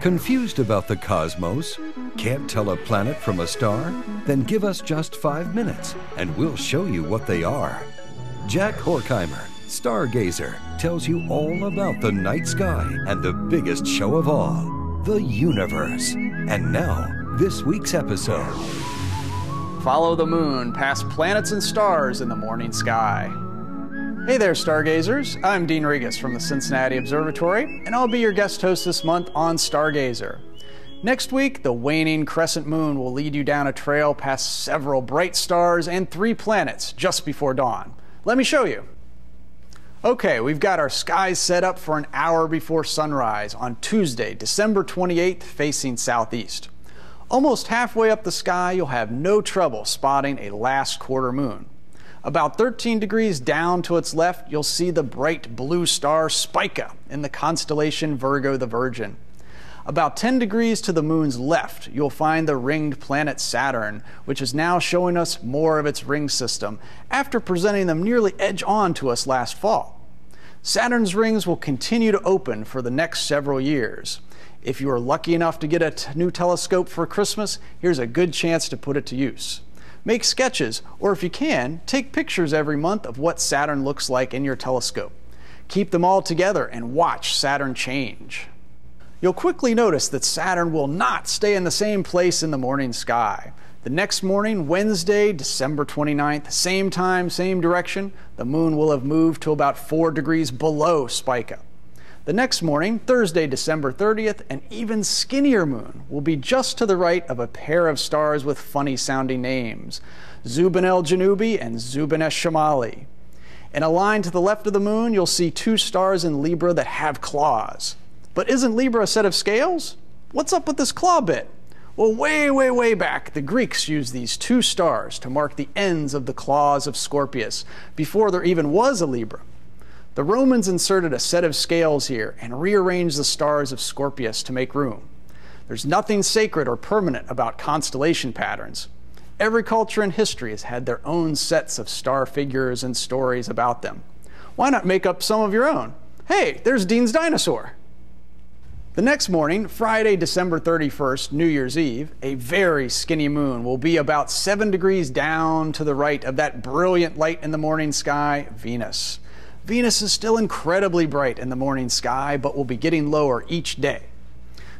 Confused about the cosmos? Can't tell a planet from a star? Then give us just five minutes and we'll show you what they are. Jack Horkheimer, stargazer, tells you all about the night sky and the biggest show of all, the universe. And now, this week's episode. Follow the moon past planets and stars in the morning sky. Hey there, stargazers. I'm Dean Regas from the Cincinnati Observatory, and I'll be your guest host this month on Stargazer. Next week, the waning crescent moon will lead you down a trail past several bright stars and three planets just before dawn. Let me show you. Okay, we've got our skies set up for an hour before sunrise on Tuesday, December 28th, facing southeast. Almost halfway up the sky, you'll have no trouble spotting a last quarter moon. About 13 degrees down to its left, you'll see the bright blue star Spica in the constellation Virgo the Virgin. About 10 degrees to the moon's left, you'll find the ringed planet Saturn, which is now showing us more of its ring system after presenting them nearly edge on to us last fall. Saturn's rings will continue to open for the next several years. If you are lucky enough to get a new telescope for Christmas, here's a good chance to put it to use. Make sketches, or if you can, take pictures every month of what Saturn looks like in your telescope. Keep them all together and watch Saturn change. You'll quickly notice that Saturn will not stay in the same place in the morning sky. The next morning, Wednesday, December 29th, same time, same direction, the moon will have moved to about 4 degrees below Spica. The next morning, Thursday, December 30th, an even skinnier moon will be just to the right of a pair of stars with funny sounding names Zubenelgenubi and Zubeneschamali. In a line to the left of the moon, you'll see two stars in Libra that have claws. But isn't Libra a set of scales? What's up with this claw bit? Well, way, way, way back, the Greeks used these two stars to mark the ends of the claws of Scorpius before there even was a Libra. The Romans inserted a set of scales here and rearranged the stars of Scorpius to make room. There's nothing sacred or permanent about constellation patterns. Every culture in history has had their own sets of star figures and stories about them. Why not make up some of your own? Hey, there's Dean's dinosaur. The next morning, Friday, December 31st, New Year's Eve, a very skinny moon will be about 7 degrees down to the right of that brilliant light in the morning sky, Venus. Venus is still incredibly bright in the morning sky, but will be getting lower each day.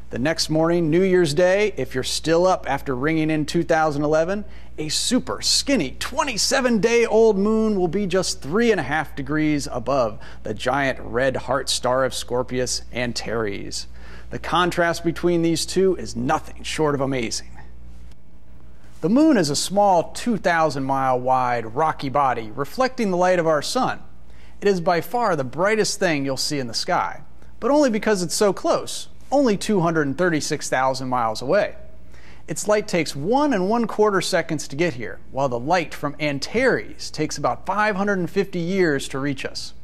The next morning, New Year's Day, if you're still up after ringing in 2011, a super skinny 27 day old moon will be just three and a half degrees above the giant red heart star of Scorpius and Antares. The contrast between these two is nothing short of amazing. The moon is a small 2,000 mile wide rocky body reflecting the light of our sun. It is by far the brightest thing you'll see in the sky, but only because it's so close, only 236,000 miles away. Its light takes one and one quarter seconds to get here, while the light from Antares takes about 550 years to reach us.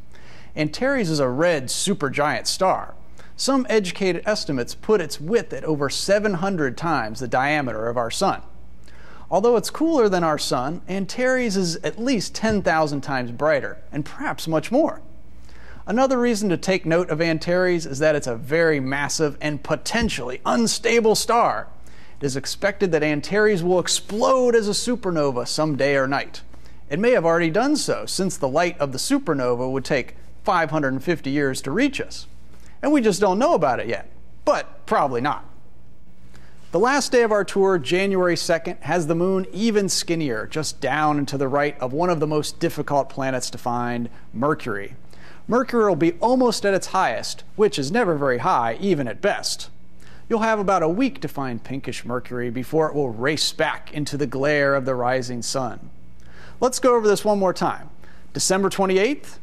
Antares is a red supergiant star. Some educated estimates put its width at over 700 times the diameter of our Sun. Although it's cooler than our sun, Antares is at least 10,000 times brighter, and perhaps much more. Another reason to take note of Antares is that it's a very massive and potentially unstable star. It is expected that Antares will explode as a supernova some day or night. It may have already done so, since the light of the supernova would take 550 years to reach us. And we just don't know about it yet, but probably not. The last day of our tour, January 2nd, has the moon even skinnier, just down and to the right of one of the most difficult planets to find, Mercury. Mercury will be almost at its highest, which is never very high, even at best. You'll have about a week to find pinkish Mercury before it will race back into the glare of the rising sun. Let's go over this one more time. December 28th,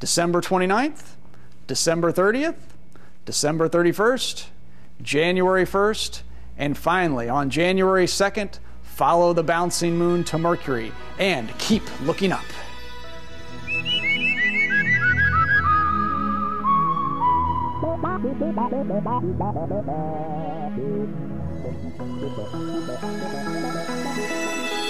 December 29th, December 30th, December 31st, January 1st, and finally, on January 2nd, follow the bouncing moon to Mercury and keep looking up.